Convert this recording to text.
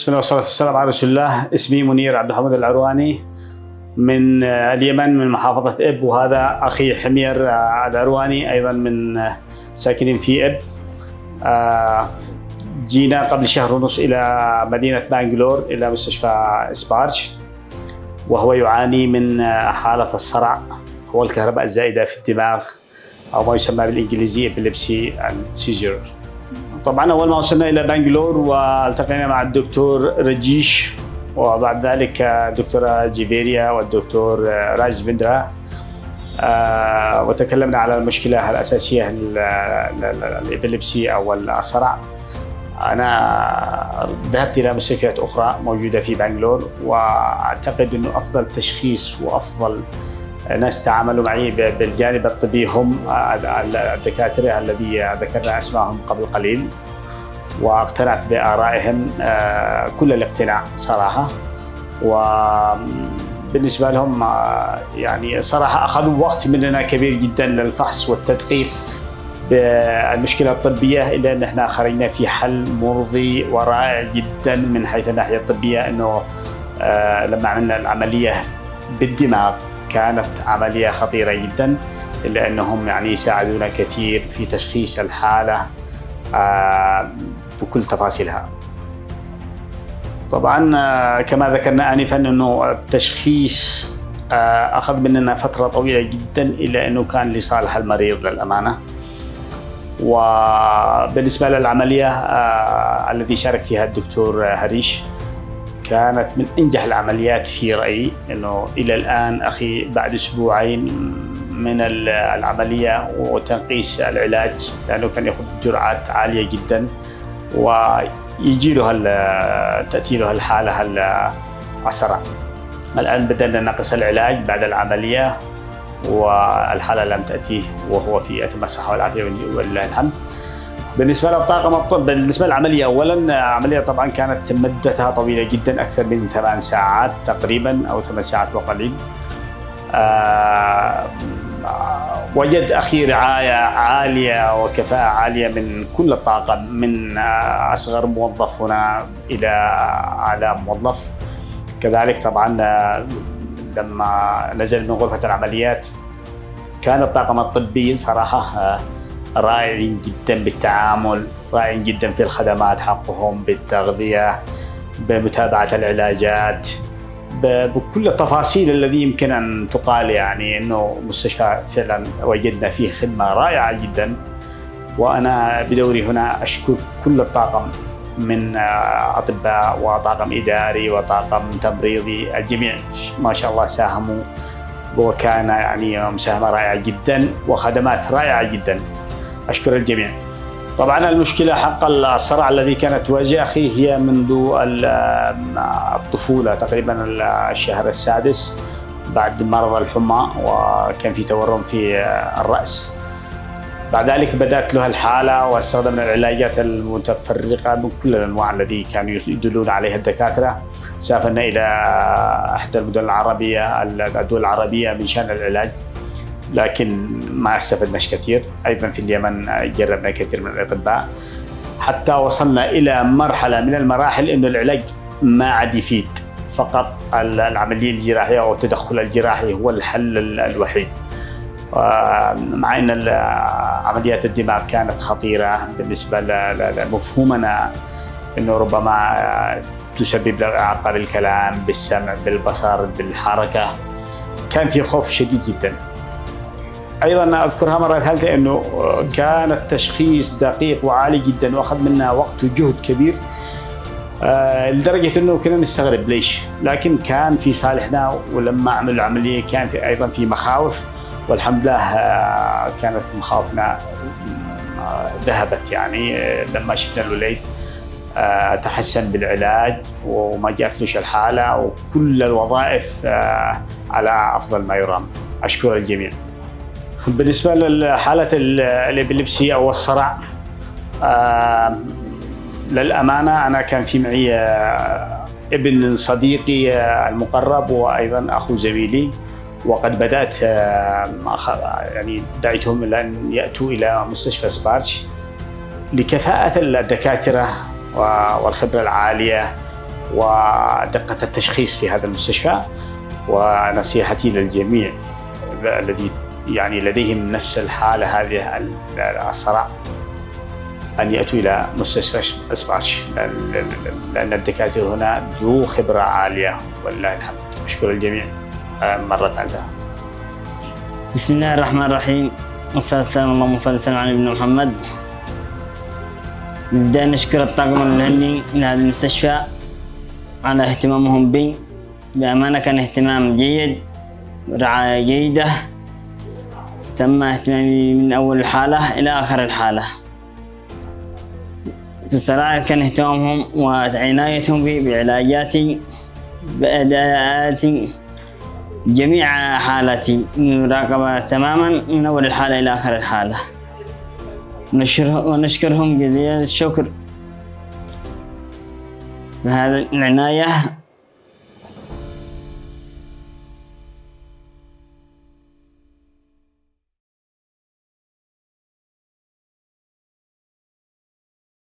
بسم الله والصلاة والسلام على رسول الله. اسمي منير عبد الحميد العرواني من اليمن من محافظة إب وهذا أخي حمير العرواني أيضا من ساكنين في إب. جينا قبل شهر ونص إلى مدينة بانجلور إلى مستشفى سبارش وهو يعاني من حالة الصرع هو الكهرباء الزائدة في الدماغ أو ما يسمى بالإنجليزية and seizure. طبعا أول ما وصلنا إلى بانجلور والتقينا مع الدكتور رجيش وبعد ذلك الدكتورة جيبيريا والدكتور راج فيندرا آه وتكلمنا على المشكلة الأساسية ال epilepsy أو الصرع أنا ذهبت إلى مستشفيات أخرى موجودة في بنغلور وأعتقد أنه أفضل تشخيص وأفضل ناس تعاملوا معي بالجانب الطبي هم الدكاترة الذي ذكرنا أسمائهم قبل قليل واقتنعت بآرائهم كل الاقتناع صراحة. وبالنسبة لهم يعني صراحة أخذوا وقت مننا كبير جدا للفحص والتدقيق بالمشكلة الطبية إلا أن إحنا خرجنا في حل مرضي ورائع جدا من حيث الناحية الطبية أنه لما عملنا العملية بالدماغ كانت عملية خطيرة جدا إلا أنهم يعني ساعدونا كثير في تشخيص الحالة بكل تفاصيلها. طبعا كما ذكرنا آنفا أنه التشخيص أخذ مننا فترة طويلة جدا إلا أنه كان لصالح المريض للأمانة. وبالنسبة للعملية الذي شارك فيها الدكتور هريش كانت من أنجح العمليات في رأيي إنه إلى الآن أخي بعد أسبوعين من العملية وتنقيس العلاج لأنه كان يأخذ جرعات عالية جدا ويجي له تاتي له الحاله الصرع. الآن بدأنا نقص العلاج بعد العملية والحالة لم تأتيه وهو في أتم الصحة والعافية ولله الحمد. بالنسبة للطاقم الطب بالنسبة للعملية اولا العملية طبعا كانت مدتها طويلة جدا أكثر من ثمان ساعات تقريبا أو ثمان ساعات وقليل. آه وجد أخي رعاية عالية وكفاءة عالية من كل الطاقم من أصغر موظف هنا إلى أعلى موظف. كذلك طبعا لما نزل من غرفة العمليات كان الطاقم الطبي صراحة رائعين جدا بالتعامل رائعين جدا في الخدمات حقهم بالتغذية بمتابعة العلاجات بكل التفاصيل الذي يمكن أن تقال يعني أنه مستشفى فعلا وجدنا فيه خدمة رائعة جدا. وأنا بدوري هنا أشكر كل الطاقم من أطباء وطاقم إداري وطاقم تمريضي الجميع ما شاء الله ساهموا وكان يعني مساهمة رائعة جدا وخدمات رائعة جدا. أشكر الجميع. طبعا المشكلة حق الصرع الذي كانت تواجه أخي هي منذ الطفولة تقريبا الشهر السادس بعد مرض الحمى وكان في تورم في الرأس. بعد ذلك بدأت له الحالة واستخدمنا العلاجات المتفرقة من كل الأنواع الذي كانوا يدلون عليها الدكاترة. سافرنا إلى إحدى المدن العربية الدول العربية من شأن العلاج. لكن ما استفدناش كثير. أيضا في اليمن جربنا كثير من الأطباء. حتى وصلنا إلى مرحلة من المراحل إنه العلاج ما عاد يفيد. فقط العملية الجراحية أو التدخل الجراحي هو الحل الوحيد. مع إن عمليات الدماغ كانت خطيرة بالنسبة لمفهومنا إنه ربما تسبب اعاقه بالكلام بالسمع بالبصر بالحركة. كان في خوف شديد جدا. أيضا أذكرها مرة ثالثة إنه كان التشخيص دقيق وعالي جدا وأخذ منا وقت وجهد كبير آه لدرجة إنه كنا نستغرب ليش. لكن كان في صالحنا ولما عملوا العملية كان في أيضا في مخاوف والحمد لله آه كانت مخاوفنا آه ذهبت يعني لما شفنا الوليد تحسن بالعلاج وما جاتلوش الحالة وكل الوظائف على أفضل ما يرام. أشكر الجميع. بالنسبة لحالة الإبليبسي أو الصرع آه للأمانة أنا كان في معي آه ابن صديقي آه المقرب وأيضا أخو زميلي وقد بدأت يعني دعيتهم إلى أن يأتوا إلى مستشفى سبارش لكفاءة الدكاترة والخبرة العالية ودقة التشخيص في هذا المستشفى ونصيحتي للجميع الذي يعني لديهم نفس الحالة هذه الصرع أن يأتوا إلى مستشفى أسبارش لأن الدكاترة هنا ذو خبرة عالية ولله الحمد. أشكر الجميع. مرة ثالثة. بسم الله الرحمن الرحيم. والصلاة والسلام اللهم صل وسلم على نبينا محمد. نبدأ نشكر الطاقم المهني لهذا المستشفى على اهتمامهم بي بأمانة كان اهتمام جيد رعاية جيدة. تم اهتمامي من أول الحالة إلى آخر الحالة. بصراحة كان اهتمامهم وعنايتهم بي بعلاجاتي بأداءاتي جميع حالاتي مراقبة تماما من أول الحالة إلى آخر الحالة. ونشكرهم جزيل الشكر. بهذه العناية